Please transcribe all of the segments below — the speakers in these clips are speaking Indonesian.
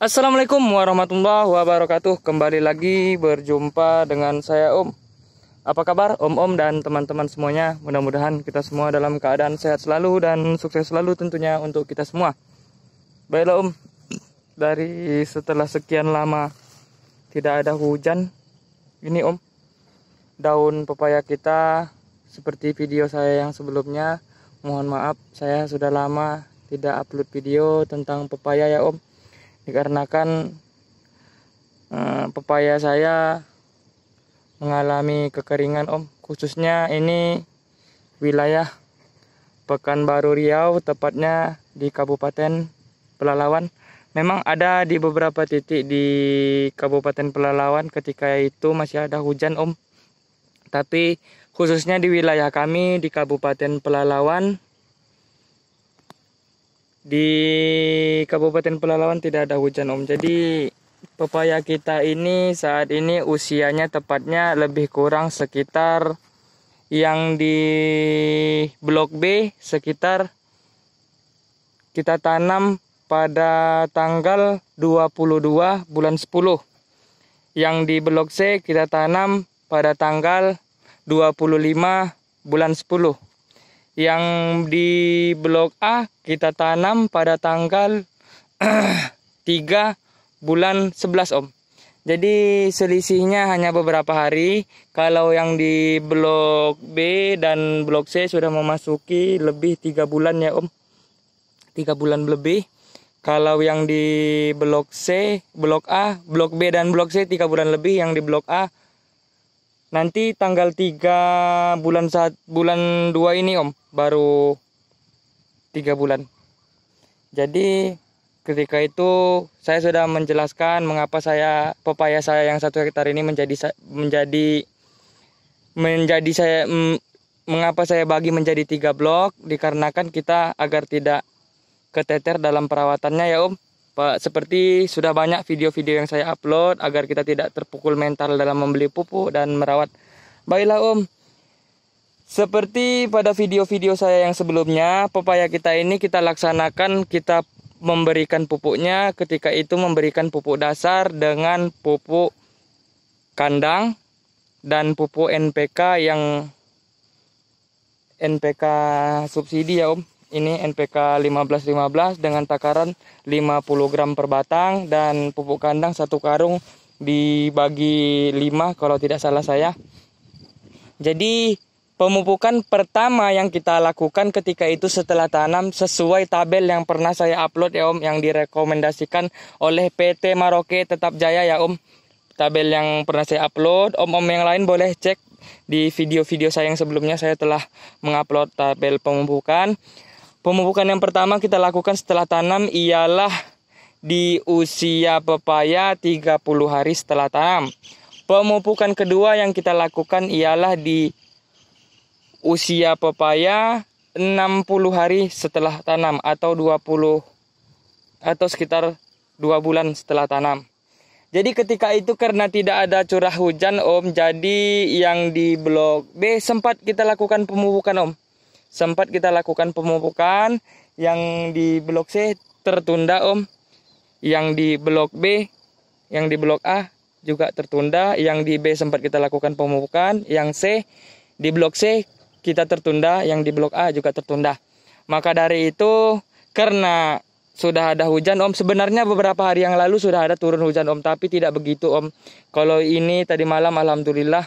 Assalamualaikum warahmatullahi wabarakatuh. Kembali lagi berjumpa dengan saya Om. Apa kabar Om-Om dan teman-teman semuanya? Mudah-mudahan kita semua dalam keadaan sehat selalu Dan sukses selalu tentunya untuk kita semua. Baiklah Om. Dari setelah sekian lama Tidak ada hujan Ini Om Daun pepaya kita Seperti video saya yang sebelumnya. Mohon maaf saya sudah lama tidak upload video tentang pepaya ya Om dikarenakan uh, pepaya saya mengalami kekeringan om. Khususnya ini wilayah Pekanbaru Riau tepatnya di Kabupaten Pelalawan. Memang ada di beberapa titik di Kabupaten Pelalawan ketika itu masih ada hujan om. Tapi khususnya di wilayah kami di Kabupaten Pelalawan di Kabupaten Pelalawan tidak ada hujan Om. Jadi pepaya kita ini saat ini usianya tepatnya lebih kurang sekitar yang di Blok B sekitar kita tanam pada tanggal 22 bulan 10. Yang di Blok C kita tanam pada tanggal 25 bulan 10 yang di blok A kita tanam pada tanggal 3 bulan 11 Om. Jadi selisihnya hanya beberapa hari. Kalau yang di blok B dan blok C sudah memasuki lebih tiga bulan ya Om. Tiga bulan lebih. Kalau yang di blok C, blok A, blok B dan blok C tiga bulan lebih. Yang di blok A nanti tanggal 3 bulan saat bulan 2 ini om baru tiga bulan. Jadi ketika itu saya sudah menjelaskan mengapa saya pepaya saya yang satu hektar ini menjadi menjadi menjadi saya mengapa saya bagi menjadi tiga blok dikarenakan kita agar tidak keteter dalam perawatannya ya om seperti sudah banyak video-video yang saya upload agar kita tidak terpukul mental dalam membeli pupuk dan merawat. Baiklah Om. Seperti pada video-video saya yang sebelumnya, pepaya kita ini kita laksanakan kita memberikan pupuknya ketika itu memberikan pupuk dasar dengan pupuk kandang dan pupuk NPK yang NPK subsidi ya Om ini NPK 1515 dengan takaran 50 gram per batang dan pupuk kandang satu karung dibagi 5 kalau tidak salah saya. Jadi pemupukan pertama yang kita lakukan ketika itu setelah tanam sesuai tabel yang pernah saya upload ya Om yang direkomendasikan oleh PT Maroke Tetap Jaya ya Om. Tabel yang pernah saya upload, om-om yang lain boleh cek di video-video saya yang sebelumnya saya telah mengupload tabel pemupukan. Pemupukan yang pertama kita lakukan setelah tanam ialah di usia pepaya 30 hari setelah tanam. Pemupukan kedua yang kita lakukan ialah di usia pepaya 60 hari setelah tanam atau 20 atau sekitar 2 bulan setelah tanam. Jadi ketika itu karena tidak ada curah hujan Om, jadi yang di blok B sempat kita lakukan pemupukan Om sempat kita lakukan pemupukan. Yang di blok C tertunda om. Yang di blok B yang di blok A juga tertunda. Yang di B sempat kita lakukan pemupukan. Yang C di blok C kita tertunda. Yang di blok A juga tertunda. Maka dari itu karena sudah ada hujan om sebenarnya beberapa hari yang lalu sudah ada turun hujan om. Tapi tidak begitu om. Kalau ini tadi malam alhamdulillah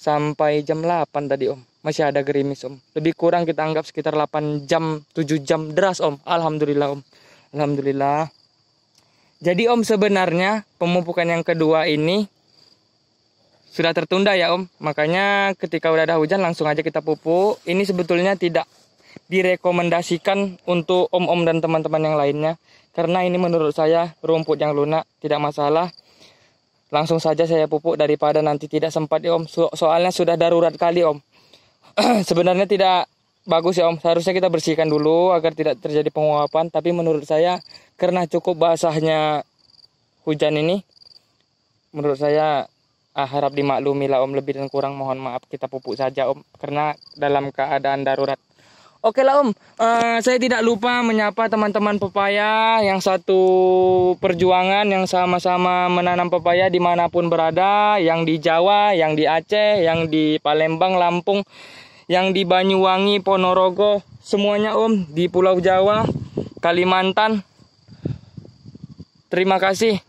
sampai jam 8 tadi om masih ada gerimis om. Lebih kurang kita anggap sekitar 8 jam 7 jam deras om. Alhamdulillah om. Alhamdulillah. Jadi om sebenarnya pemupukan yang kedua ini sudah tertunda ya om. Makanya ketika udah ada hujan langsung aja kita pupuk. Ini sebetulnya tidak direkomendasikan untuk om-om dan teman-teman yang lainnya. Karena ini menurut saya rumput yang lunak tidak masalah. Langsung saja saya pupuk daripada nanti tidak sempat ya om. So soalnya sudah darurat kali om sebenarnya tidak bagus ya Om. Seharusnya kita bersihkan dulu agar tidak terjadi penguapan. Tapi menurut saya karena cukup basahnya hujan ini, menurut saya ah, harap dimaklumi lah Om lebih dan kurang mohon maaf kita pupuk saja Om. Karena dalam keadaan darurat. Oke lah Om, uh, saya tidak lupa menyapa teman-teman pepaya yang satu perjuangan yang sama-sama menanam pepaya di mana pun berada, yang di Jawa, yang di Aceh, yang di Palembang, Lampung, yang di Banyuwangi, Ponorogo, semuanya Om, di Pulau Jawa, Kalimantan. Terima kasih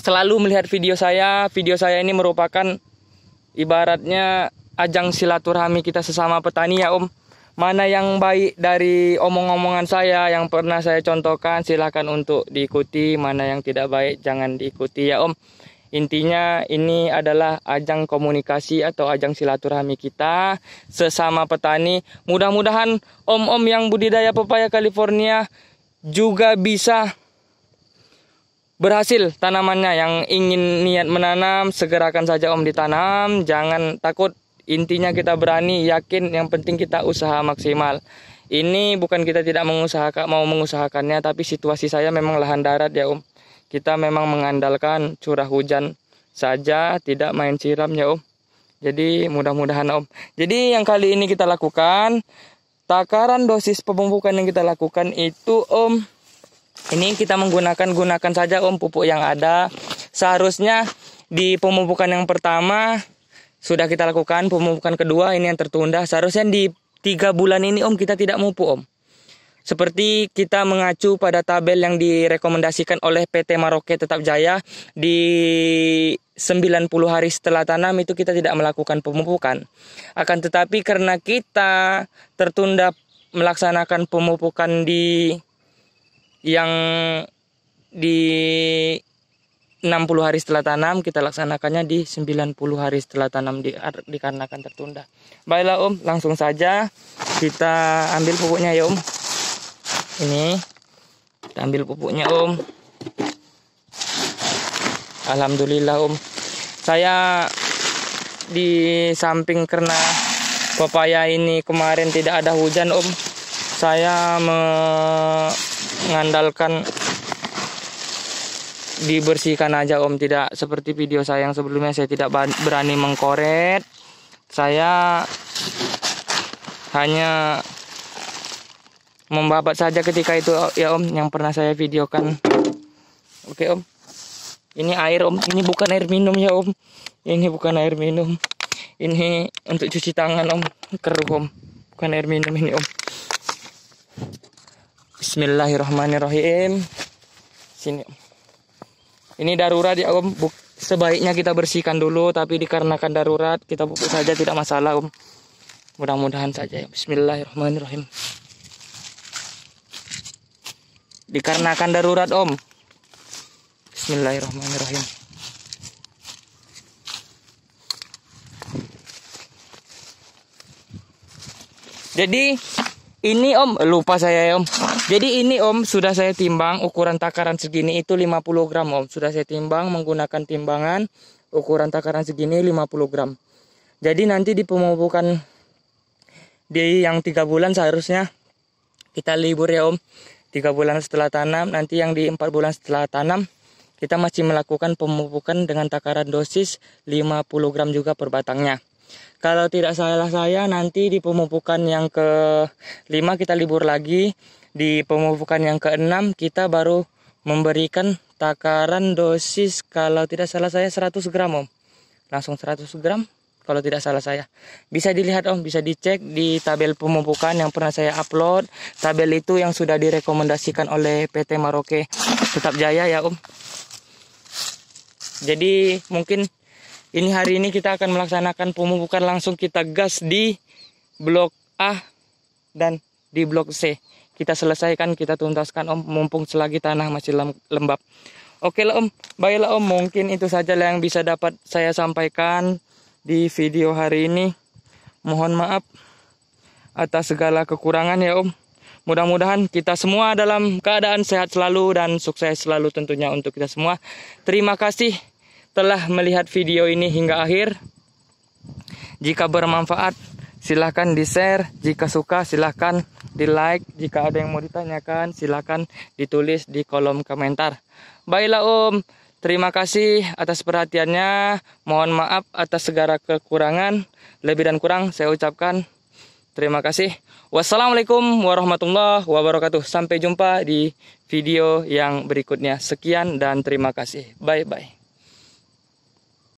selalu melihat video saya. Video saya ini merupakan ibaratnya ajang silaturahmi kita sesama petani ya Om mana yang baik dari omong-omongan saya yang pernah saya contohkan silahkan untuk diikuti mana yang tidak baik jangan diikuti ya om intinya ini adalah ajang komunikasi atau ajang silaturahmi kita sesama petani mudah-mudahan om-om yang budidaya pepaya California juga bisa berhasil tanamannya yang ingin niat menanam segerakan saja om ditanam jangan takut Intinya kita berani, yakin, yang penting kita usaha maksimal. Ini bukan kita tidak mengusahakan mau mengusahakannya, tapi situasi saya memang lahan darat ya Om. Kita memang mengandalkan curah hujan saja, tidak main siram ya Om. Jadi mudah-mudahan Om. Jadi yang kali ini kita lakukan, takaran dosis pemupukan yang kita lakukan itu Om, ini kita menggunakan gunakan saja Om pupuk yang ada. Seharusnya di pemupukan yang pertama sudah kita lakukan pemupukan kedua ini yang tertunda seharusnya di tiga bulan ini om kita tidak mupuk om seperti kita mengacu pada tabel yang direkomendasikan oleh PT Maroke Tetap Jaya di 90 hari setelah tanam itu kita tidak melakukan pemupukan. Akan tetapi karena kita tertunda melaksanakan pemupukan di yang di 60 hari setelah tanam kita laksanakannya di 90 hari setelah tanam di, dikarenakan tertunda. Baiklah Om, langsung saja kita ambil pupuknya ya Om. Ini kita ambil pupuknya Om. Alhamdulillah Om. Saya di samping karena pepaya ini kemarin tidak ada hujan Om. Saya mengandalkan dibersihkan aja om tidak seperti video saya yang sebelumnya saya tidak berani mengkoret saya hanya membabat saja ketika itu ya om yang pernah saya videokan. Oke om. Ini air om. Ini bukan air minum ya om. Ini bukan air minum. Ini untuk cuci tangan om. Keruh om. Bukan air minum ini om. Bismillahirrahmanirrahim. Sini om. Ini darurat ya om. Buk sebaiknya kita bersihkan dulu tapi dikarenakan darurat kita pupuk saja tidak masalah om. Mudah-mudahan saja ya. Bismillahirrahmanirrahim dikarenakan darurat om Bismillahirrahmanirrahim jadi ini om, lupa saya om. Jadi ini om, sudah saya timbang ukuran takaran segini itu 50 gram om. Sudah saya timbang menggunakan timbangan ukuran takaran segini 50 gram. Jadi nanti di pemupukan di yang tiga bulan seharusnya kita libur ya om. Tiga bulan setelah tanam, nanti yang di empat bulan setelah tanam kita masih melakukan pemupukan dengan takaran dosis 50 gram juga per batangnya. Kalau tidak salah saya nanti di pemupukan yang ke-5 kita libur lagi. Di pemupukan yang ke-6 kita baru memberikan takaran dosis kalau tidak salah saya 100 gram om. Langsung 100 gram kalau tidak salah saya. Bisa dilihat om, bisa dicek di tabel pemupukan yang pernah saya upload. Tabel itu yang sudah direkomendasikan oleh PT Maroke Tetap Jaya ya om. Jadi mungkin ini hari ini kita akan melaksanakan pemupukan langsung kita gas di blok A dan di blok C. Kita selesaikan, kita tuntaskan Om, mumpung selagi tanah masih lembab. Oke lah Om, baiklah Om, mungkin itu saja yang bisa dapat saya sampaikan di video hari ini. Mohon maaf atas segala kekurangan ya Om. Mudah-mudahan kita semua dalam keadaan sehat selalu dan sukses selalu tentunya untuk kita semua. Terima kasih telah melihat video ini hingga akhir. Jika bermanfaat, silahkan di-share. Jika suka, silahkan di-like. Jika ada yang mau ditanyakan, silahkan ditulis di kolom komentar. Baiklah Om, terima kasih atas perhatiannya. Mohon maaf atas segala kekurangan. Lebih dan kurang saya ucapkan Terima kasih. Wassalamualaikum warahmatullahi wabarakatuh. Sampai jumpa di video yang berikutnya. Sekian dan terima kasih. Bye bye.